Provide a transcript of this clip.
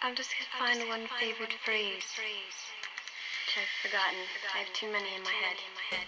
I'm just gonna find one favorite phrase. Which I've forgotten. I have too many in my head.